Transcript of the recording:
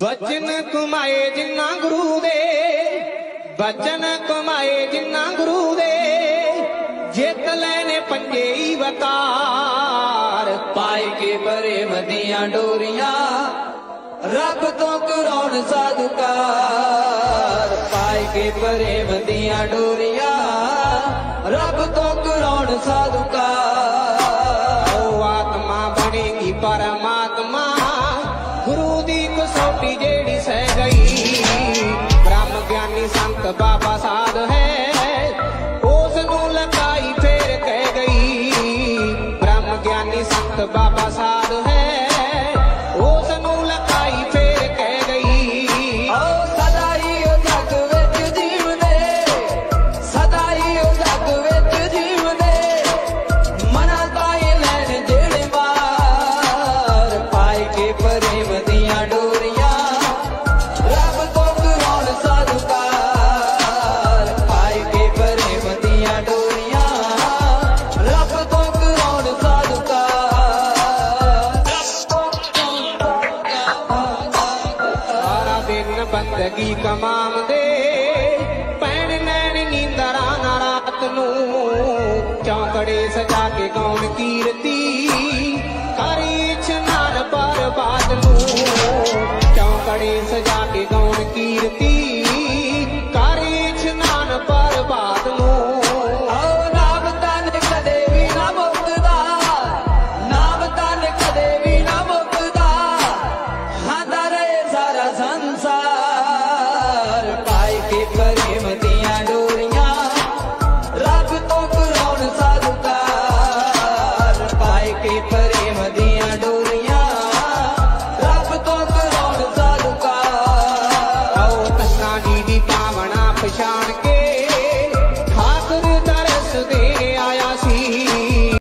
ਬਚਨ ਕਮਾਏ ਜਿੰਨਾ ਗੁਰੂ ਦੇ, ਬਚਨ ਕਮਾਏ ਜਿੰਨਾ ਗੁਰੂ ਦੇ, ਜਿੱਤ ਲੈਨੇ ਪੰਜੇ ਹੀ ਵਤਾਰ। ਪਾਏ ਕੇ ਪ੍ਰੇਮ ਦੀਆਂ ਡੋਰੀਆਂ, ਰੱਬ ਤੋਂ ਕਰਾਉਣ ਸਾਧੂਕਾਰ ਪਾਏ ਕੇ ਪ੍ਰੇਮ ਦੀਆਂ ਡੋਰੀਆਂ, ਰੱਬ ਤੋਂ ਕਰਾਉਣ ਸਾਧੂਕਾਰ ਸੰਤ ਬਾਬਾ ਸਾਧ ਹੈ, ਉਸ ਨੂੰ ਲਗਾਈ ਫੇਰ ਕਹਿ ਗਈ। ਓ ਸਦਾ ਹੀ ਉਹ ਜੱਗ ਵਿੱਚ ਜੀਵਦੇ ਸਦਾ ਹੀ ਉਹ ਜੱਗ ਵਿੱਚ ਜੀਵਦੇ। ਮਨਾਂ ਤਾਏ ਲੈਣ ਜਿਹੜੇ ਮਾਰ ਪਾਏ ਕੇ ਪਰ ਦਿਨ ਬੰਦਗੀ ਕਮਾਉਂਦੇ ਪੈਣ ਨੈਣ ਨੀਂਦਰਾ ਨਾ ਰਾਤ ਨੂੰ। ਚੌਂਕੜੇ ਸਜਾ ਕੇ ਗਾਉਣ ਕੀਰਤੀ ਪਛਾਣ ਕੇ